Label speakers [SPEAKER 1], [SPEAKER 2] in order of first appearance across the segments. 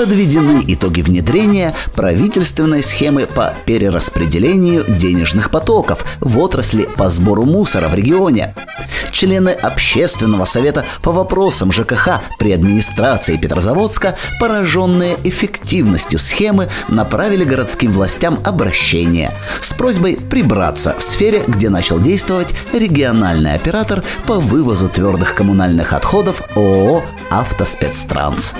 [SPEAKER 1] подведены итоги внедрения правительственной схемы по перераспределению денежных потоков в отрасли по сбору мусора в регионе. Члены общественного совета по вопросам ЖКХ при администрации Петрозаводска, пораженные эффективностью схемы, направили городским властям обращение с просьбой прибраться в сфере, где начал действовать региональный оператор по вывозу твердых коммунальных отходов ООО «Автоспецтранс».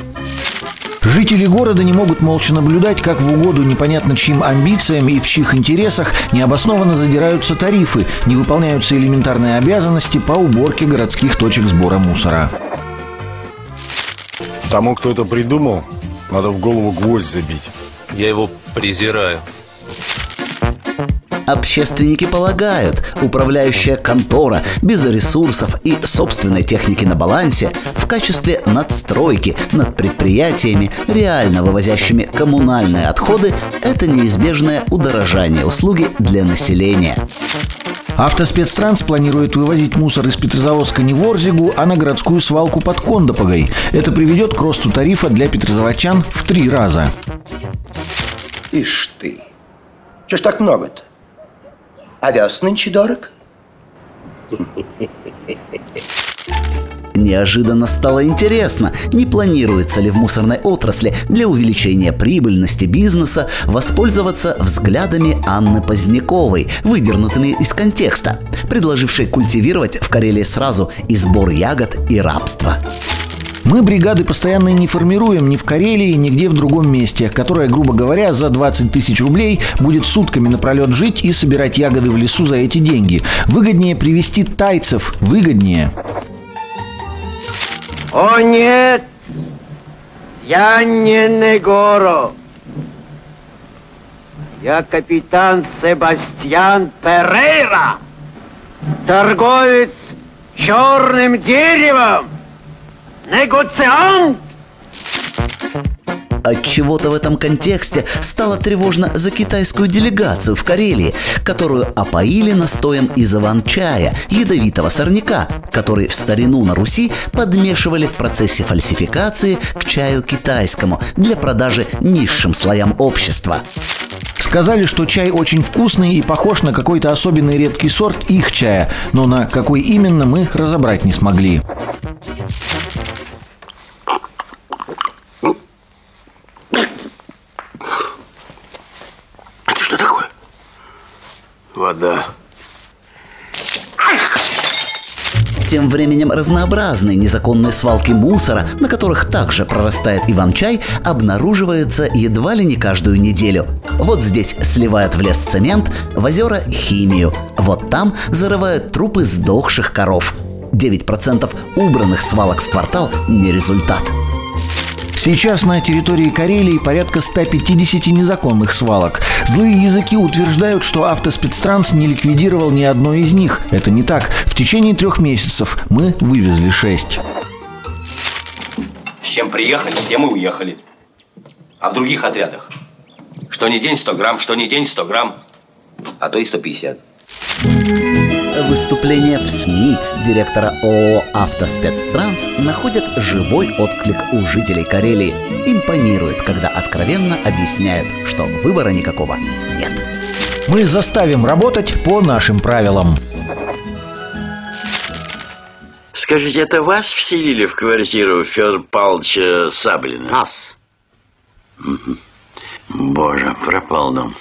[SPEAKER 2] Жители города не могут молча наблюдать, как в угоду непонятно чьим амбициям и в чьих интересах необоснованно задираются тарифы, не выполняются элементарные обязанности по уборке городских точек сбора мусора.
[SPEAKER 3] Тому, кто это придумал, надо в голову гвоздь забить.
[SPEAKER 4] Я его презираю.
[SPEAKER 1] Общественники полагают, управляющая контора без ресурсов и собственной техники на балансе в качестве надстройки над предприятиями, реально вывозящими коммунальные отходы, это неизбежное удорожание услуги для населения.
[SPEAKER 2] Автоспецтранс планирует вывозить мусор из Петрозаводска не в Орзигу, а на городскую свалку под Кондопогой. Это приведет к росту тарифа для петрозаводчан в три раза.
[SPEAKER 5] Ишь ты. Чего ж так много-то? Овес нынче дорог?
[SPEAKER 1] Неожиданно стало интересно, не планируется ли в мусорной отрасли для увеличения прибыльности бизнеса воспользоваться взглядами Анны Поздняковой, выдернутыми из контекста, предложившей культивировать в Карелии сразу и сбор ягод, и рабство.
[SPEAKER 2] Мы бригады постоянно не формируем ни в Карелии, ни где в другом месте, которая, грубо говоря, за 20 тысяч рублей будет сутками напролет жить и собирать ягоды в лесу за эти деньги. Выгоднее привести тайцев, выгоднее.
[SPEAKER 6] О нет, я не Негоро. Я капитан Себастьян Перейра, торговец черным деревом, негоциант.
[SPEAKER 1] От чего-то в этом контексте стало тревожно за китайскую делегацию в Карелии, которую опоили настоем из иван-чая, ядовитого сорняка, который в старину на Руси подмешивали в процессе фальсификации к чаю китайскому для продажи низшим слоям общества.
[SPEAKER 2] Сказали, что чай очень вкусный и похож на какой-то особенный редкий сорт их чая, но на какой именно мы разобрать не смогли.
[SPEAKER 5] Это что такое?
[SPEAKER 4] Вода.
[SPEAKER 1] Тем временем разнообразные незаконные свалки мусора, на которых также прорастает иван-чай, обнаруживаются едва ли не каждую неделю. Вот здесь сливают в лес цемент, в озера химию. Вот там зарывают трупы сдохших коров. 9% убранных свалок в квартал – не результат.
[SPEAKER 2] Сейчас на территории Карелии порядка 150 незаконных свалок. Злые языки утверждают, что автоспецтранс не ликвидировал ни одной из них. Это не так. В течение трех месяцев мы вывезли шесть.
[SPEAKER 7] С чем приехали, с тем и уехали. А в других отрядах? Что не день 100 грамм, что не день 100 грамм, а то и 150.
[SPEAKER 1] Выступления в СМИ директора ООО «Автоспецтранс» находят живой отклик у жителей Карелии. Импонирует, когда откровенно объясняют, что выбора никакого нет.
[SPEAKER 2] Мы заставим работать по нашим правилам.
[SPEAKER 8] Скажите, это вас вселили в квартиру Федора Павловича Саблина?
[SPEAKER 7] Нас.
[SPEAKER 8] Боже, пропал дом.